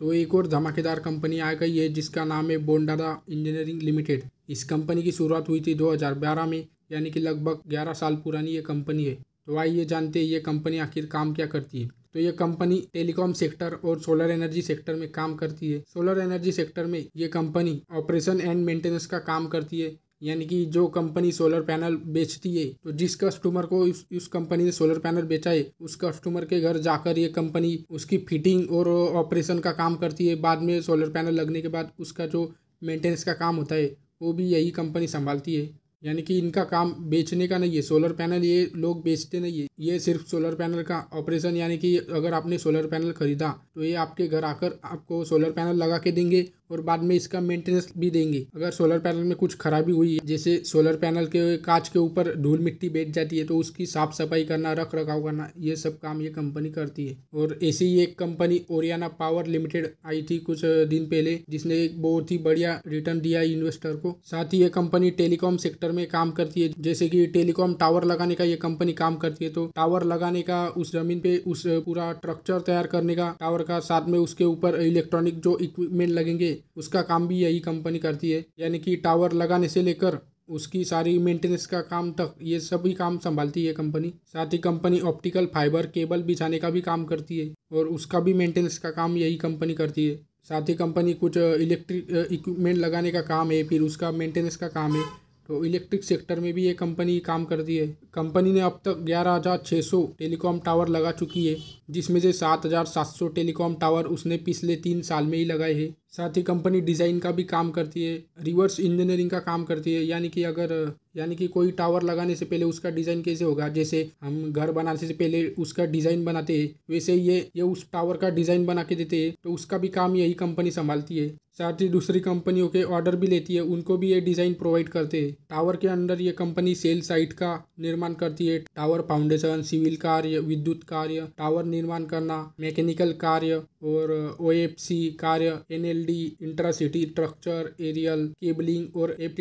तो एक और धमाकेदार कंपनी आ गई है, जिसका नाम है बोंडारा इंजीनियरिंग लिमिटेड। इस कंपनी की शुरुआत हुई थी 2012 में, यानी कि लगभग 11 साल पुरानी ये कंपनी है। तो आइए जानते हैं ये कंपनी आखिर काम क्या करती है। तो ये कंपनी टेलीकॉम सेक्टर और सोलर एनर्जी सेक्टर में काम करती है। सोलर एनर्जी सेक्टर में ये कंपनी ऑपरेशन एंड मेंटेनेंस का काम करती है। यानी कि जो कंपनी सोलर पैनल बेचती है तो जिस कस्टमर को इस, उस कंपनी ने सोलर पैनल बेचा है, उस कस्टमर के घर जाकर ये कंपनी उसकी फिटिंग और ऑपरेशन का काम करती है। बाद में सोलर पैनल लगने के बाद उसका जो मेंटेनेंस का काम होता है, वो भी यही कंपनी संभालती है। यानी कि इनका काम बेचने का नहीं है सोलर पैनल ये लोग बेचते नहीं है। ये सिर्फ़ सोलर पैनल का ऑपरेशन यानी कि अगर आपने सोलर पैनल खरीदा तो ये आपके घर आकर आपको सोलर पैनल लगा के देंगे और बाद में इसका मेंटेनेंस भी देंगे। अगर सोलर पैनल में कुछ खराबी हुई है जैसे सोलर पैनल के कांच के ऊपर धूल मिट्टी बैठ जाती है तो उसकी साफ़ सफ़ाई करना, रख रखाव करना, ये सब काम ये कंपनी करती है। और ऐसी ही एक कंपनी ओरियाना पावर लिमिटेड आई थी कुछ दिन पहले, जिसने एक बहुत ही बढ़िया रिटर्न दिया इन्वेस्टर को। साथ ही ये कंपनी टेलीकॉम सेक्टर में काम करती है, जैसे की टेलीकॉम टावर लगाने का ये कंपनी काम करती है। तो टावर लगाने का, उस ज़मीन पे उस पूरा स्ट्रक्चर तैयार करने का टावर का साथ में उसके ऊपर इलेक्ट्रॉनिक जो इक्विपमेंट लगेंगे उसका काम भी यही कंपनी करती है। यानी कि टावर लगाने से लेकर उसकी सारी मेंटेनेंस का काम तक ये सभी काम संभालती है कंपनी साथ ही कंपनी ऑप्टिकल फाइबर केबल बिछाने का भी काम करती है और उसका भी मेंटेनेंस का काम यही कंपनी करती है। साथ ही कंपनी कुछ इलेक्ट्रिक इक्विपमेंट लगाने का काम है, फिर उसका मेंटेनेंस का काम है। तो इलेक्ट्रिक सेक्टर में भी ये कंपनी काम करती है। कंपनी ने अब तक ग्यारह हज़ार छः सौ टेलीकॉम टावर लगा चुकी है, जिसमें से सात हज़ार सात सौ टेलीकॉम टावर उसने पिछले तीन साल में ही लगाए हैं। साथ ही कंपनी डिज़ाइन का भी काम करती है, रिवर्स इंजीनियरिंग का काम करती है, यानी कि अगर, यानी कि कोई टावर लगाने से पहले उसका डिज़ाइन कैसे होगा? जैसे हम घर बनाने से पहले उसका डिज़ाइन बनाते हैं, वैसे ये ये उस टावर का डिज़ाइन बना के देते हैं तो उसका भी काम यही कंपनी संभालती है। साथ ही दूसरी कंपनियों के ऑर्डर भी लेती है। उनको भी ये डिज़ाइन प्रोवाइड करते हैं। टावर के अंदर ये कंपनी सेल साइट का निर्माण करती है। टावर फाउंडेशन सिविल कार्य, विद्युत कार्य टावर निर्माण करना मैकेनिकल कार्य और ओएफसी कार्य an intracity structure aerial cabling और एफ़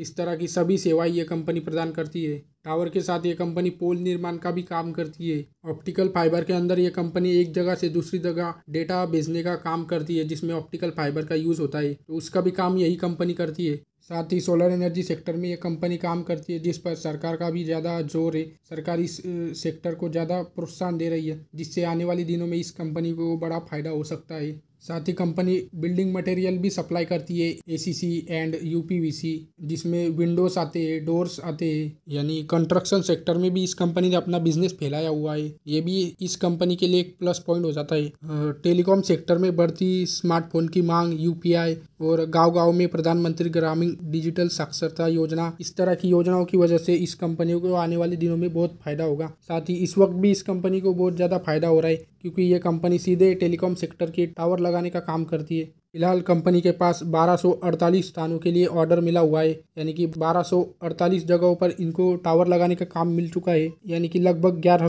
इस तरह की सभी सेवाएँ ये कंपनी प्रदान करती है। टावर के साथ ये कंपनी पोल निर्माण का भी काम करती है। ऑप्टिकल फाइबर के अंदर ये कंपनी एक जगह से दूसरी जगह डेटा भेजने का काम करती है, जिसमें ऑप्टिकल फाइबर का यूज़ होता है। तो उसका भी काम यही कंपनी करती है। साथ ही सोलर एनर्जी सेक्टर में ये कंपनी काम करती है, जिस पर सरकार का भी ज़्यादा ज़ोर है। सरकारी सेक्टर को ज़्यादा प्रोत्साहन दे रही है, जिससे आने वाले दिनों में इस कंपनी को बड़ा फ़ायदा हो सकता है। साथ ही कंपनी बिल्डिंग मटेरियल भी सप्लाई करती है एसीसी एंड यूपीवीसी जिसमें विंडोज़ आते हैं डोर्स आते हैं यानी कंस्ट्रक्शन सेक्टर में भी इस कंपनी ने अपना बिज़नेस फैलाया हुआ है। ये भी इस कंपनी के लिए एक प्लस पॉइंट हो जाता है। टेलीकॉम सेक्टर में बढ़ती स्मार्टफ़ोन की मांग यूपीआई और गाँव गाँव में प्रधानमंत्री ग्रामीण डिजिटल साक्षरता योजना, इस तरह की योजनाओं की वजह से इस कंपनी को आने वाले दिनों में बहुत फ़ायदा होगा। साथ ही इस वक्त भी इस कंपनी को बहुत ज़्यादा फ़ायदा हो रहा है। क्योंकि ये कंपनी सीधे टेलीकॉम सेक्टर के टावर लगाने का काम करती है। फ़िलहाल कंपनी के पास 1248 स्थानों के लिए ऑर्डर मिला हुआ है, यानी कि 1248 जगहों पर इनको टावर लगाने का काम मिल चुका है, यानी कि लगभग ग्यारह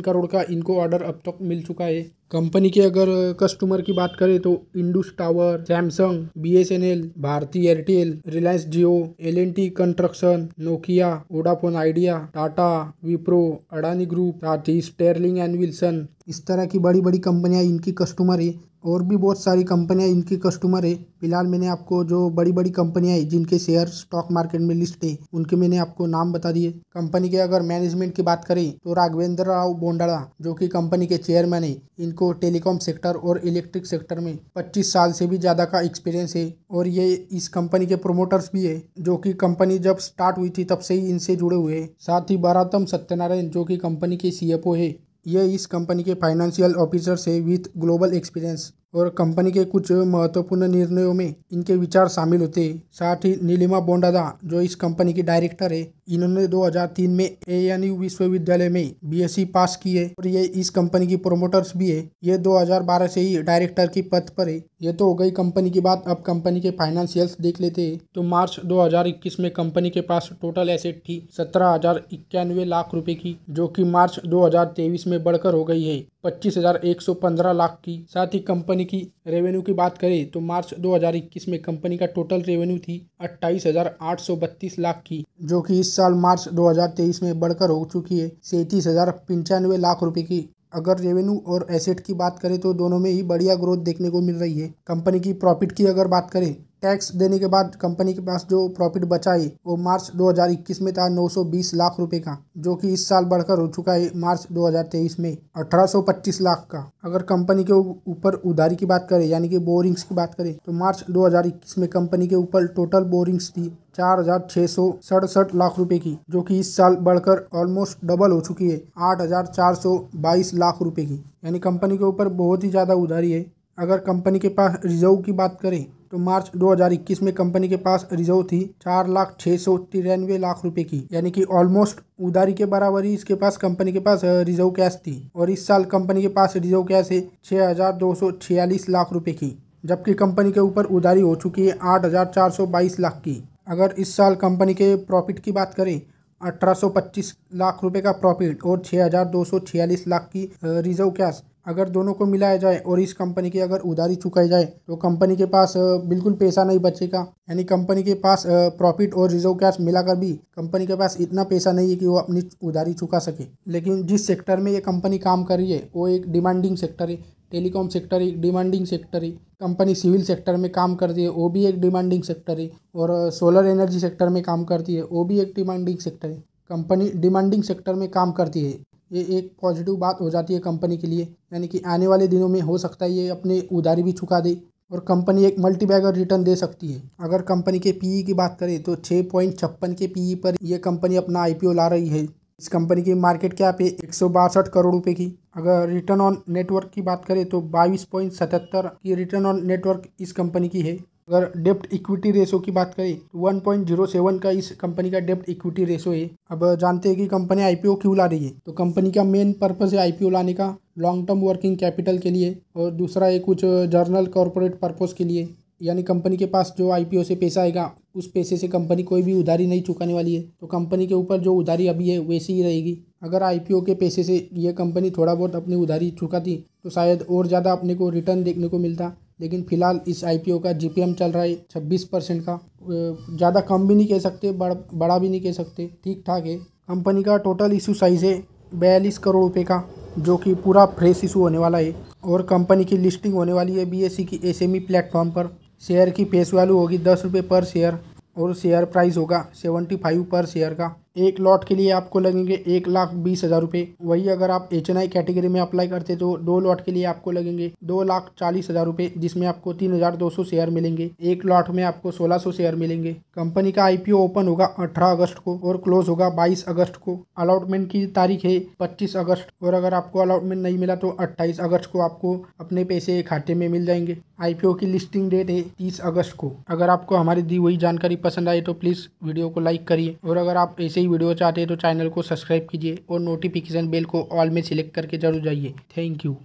करोड़ का इनको ऑर्डर अब तक मिल चुका है। कंपनी के अगर कस्टमर की बात करें तो Indus tower, Samsung B S N L Bharti Airtel, Reliance Jio L N T construction, Nokia, Vodafone Idea, Tata, Wipro, Adani group, साथ ही स्टेरलिंग एंड विल्सन। इस तरह की बड़ी बड़ी कंपनियाँ इनकी कस्टमर है और भी बहुत सारी कंपनियाँ इनकी कस्टमर है। फ़िलहाल मैंने आपको जो बड़ी बड़ी कंपनियाँ हैं, जिनके शेयर स्टॉक मार्केट में लिस्ट है, उनके मैंने आपको नाम बता दिए। कंपनी के अगर मैनेजमेंट की बात करें तो राघवेंद्र राव बोंडाड़ा जो कि कंपनी के चेयरमैन है, इनको टेलीकॉम सेक्टर और इलेक्ट्रिक सेक्टर में 25 साल से भी ज़्यादा का एक्सपीरियंस है। और ये इस कंपनी के प्रोमोटर्स भी है, जो कि कंपनी जब स्टार्ट हुई थी, तब से ही इनसे जुड़े हुए हैं। साथ ही बारातम सत्यनारायण, जो कि कंपनी के सी है ये इस कंपनी के फाइनेंशियल ऑफिसर से विथ ग्लोबल एक्सपीरियंस और कंपनी के कुछ महत्वपूर्ण निर्णयों में इनके विचार शामिल होते। हैं साथ ही नीलिमा बोंडादा, जो इस कंपनी की डायरेक्टर है, इन्होंने 2003 में ए एन यू विश्वविद्यालय में बीएससी पास की है और ये इस कंपनी की प्रोमोटर्स भी है। ये 2012 से ही डायरेक्टर की पद पर है। ये तो हो गई कंपनी की बात। अब कंपनी के फाइनेंशियल्स देख लेते हैं। तो मार्च 2021 में कंपनी के पास टोटल एसेट थी सत्रह लाख रुपए की, जो कि मार्च 2023 में बढ़कर हो गई है। पच्चीस हज़ार एक सौ पंद्रह लाख की। साथ ही कंपनी की रेवेन्यू की बात करें तो मार्च 2021 में कंपनी का टोटल रेवेन्यू थी अट्ठाईस हज़ार आठ सौ बत्तीस लाख की, जो कि इस साल मार्च 2023 में बढ़कर हो चुकी है सैंतीस हज़ार पंचानवे लाख रुपए की। अगर रेवेन्यू और एसेट की बात करें तो दोनों में ही बढ़िया ग्रोथ देखने को मिल रही है। कंपनी की प्रॉफिट की अगर बात करें टैक्स देने के बाद कंपनी के पास जो प्रॉफिट बचा है, वो मार्च 2021 में था 920 लाख रुपए का, जो कि इस साल बढ़कर हो चुका है मार्च 2023 में 1825 लाख का। अगर कंपनी के ऊपर उधारी की बात करें, यानी कि बोरिंग्स की बात करें तो मार्च 2021 में कंपनी के ऊपर टोटल बोरिंग्स थी चार हज़ार छह सौ सड़सठ लाख रुपए की, जो कि इस साल बढ़कर ऑलमोस्ट डबल हो चुकी है, आठ हज़ार चार सौ बाईस लाख रुपए की। यानी कंपनी के ऊपर बहुत ही ज़्यादा उधारी है। अगर कंपनी के पास रिज़र्व की बात करें तो मार्च 2021 में कंपनी के पास रिज़र्व थी चार लाख छः सौ तिरानवे लाख रुपए की, यानी कि ऑलमोस्ट उधारी के बराबर ही इसके पास कंपनी के पास रिज़र्व कैश थी। और इस साल कंपनी के पास रिज़र्व कैश है छः हज़ार दो सौ छियालीस लाख रुपए की, जबकि कंपनी के ऊपर उधारी हो चुकी है आठ हज़ार चार सौ बाईस लाख की। अगर इस साल कंपनी के प्रॉफिट की बात करें, अठारह सौ पच्चीस लाख रुपए का प्रॉफिट और छः हज़ार दो सौ छियालीस लाख की रिज़र्व कैश अगर दोनों को मिलाया जाए और इस कंपनी की अगर उधारी चुकाई जाए तो कंपनी के पास बिल्कुल पैसा नहीं बचेगा। यानी कंपनी के पास प्रॉफिट और रिज़र्व कैश मिलाकर भी कंपनी के पास इतना पैसा नहीं है कि वो अपनी उधारी चुका सके। लेकिन जिस सेक्टर में ये कंपनी काम कर रही है, वो एक डिमांडिंग सेक्टर है। टेलीकॉम सेक्टर एक डिमांडिंग सेक्टर है। कंपनी सिविल सेक्टर में काम करती है, वो भी एक डिमांडिंग सेक्टर है। और सोलर एनर्जी सेक्टर में काम करती है, वो भी एक डिमांडिंग सेक्टर है। कंपनी डिमांडिंग सेक्टर में काम करती है। ये एक पॉजिटिव बात हो जाती है कंपनी के लिए, यानी कि आने वाले दिनों में हो सकता है ये अपने उधारी भी चुका दे और कंपनी एक मल्टी बैगर रिटर्न दे सकती है। अगर कंपनी के पीई की बात करें तो छः पॉइंट छप्पन के पीई पर यह कंपनी अपना आईपीओ ला रही है। इस कंपनी की मार्केट कैप है एक सौ बासठ करोड़ रुपए की। अगर रिटर्न ऑन नेटवर्क की बात करें तो बाईस पॉइंट सतहत्तर की रिटर्न ऑन नेटवर्क इस कंपनी की है। अगर डेप्ट इक्विटी रेशो की बात करें तो वन पॉइंट ज़ीरो सेवन का इस कंपनी का डेप्ट इक्विटी रेशो है। अब जानते हैं कि कंपनी आईपीओ क्यों ला रही है? तो कंपनी का मेन पर्पज है आईपीओ लाने का लॉन्ग टर्म वर्किंग कैपिटल के लिए, और दूसरा है कुछ जर्नल कॉरपोरेट पर्पज के लिए। यानी कंपनी के पास जो आईपीओ से पैसा आएगा, उस पैसे से कंपनी कोई भी उधारी नहीं चुकाने वाली है। तो कंपनी के ऊपर जो उधारी अभी है, वैसी ही रहेगी। अगर आईपीओ के पैसे से ये कंपनी थोड़ा बहुत अपनी उधारी चुकाती तो शायद और ज़्यादा अपने को रिटर्न देखने को मिलता। लेकिन फ़िलहाल इस आईपीओ का जीपीएम चल रहा है छब्बीस परसेंट का। ज़्यादा कम भी नहीं कह सकते बड़, बड़ा भी नहीं कह सकते। ठीक ठाक है। कंपनी का टोटल इशू साइज़ है बयालीस करोड़ रुपए का जो कि पूरा फ्रेश इशू होने वाला है। और कंपनी की लिस्टिंग होने वाली है बीएससी की एस एसएमई प्लेटफॉर्म पर। शेयर की फेस वैल्यू होगी दस रुपये पर शेयर और शेयर प्राइस होगा सेवेंटी फाइव पर शेयर का। एक लॉट के लिए आपको लगेंगे एक लाख बीस हज़ार रुपये वही अगर आप एच एन आई कैटेगरी में अप्लाई करते तो दो लॉट के लिए आपको लगेंगे दो लाख चालीस हज़ार रुपये जिसमें आपको तीन हज़ार दो सौ शेयर मिलेंगे। एक लॉट में आपको सोलह सौ शेयर मिलेंगे। कंपनी का आईपीओ ओपन होगा अठारह अगस्त को और क्लोज होगा बाईस अगस्त को। अलॉटमेंट की तारीख है पच्चीस अगस्त और अगर आपको अलॉटमेंट नहीं मिला तो अट्ठाईस अगस्त को आपको अपने पैसे खाते में मिल जाएँगे। आईपीओ की लिस्टिंग डेट है तीस अगस्त को। अगर आपको हमारी दी हुई जानकारी पसंद आए तो प्लीज़ वीडियो को लाइक करिए और अगर आप ऐसे ही वीडियो चाहते हैं तो चैनल को सब्सक्राइब कीजिए और नोटिफिकेशन बेल को ऑल में सिलेक्ट करके ज़रूर जाइए। Thank you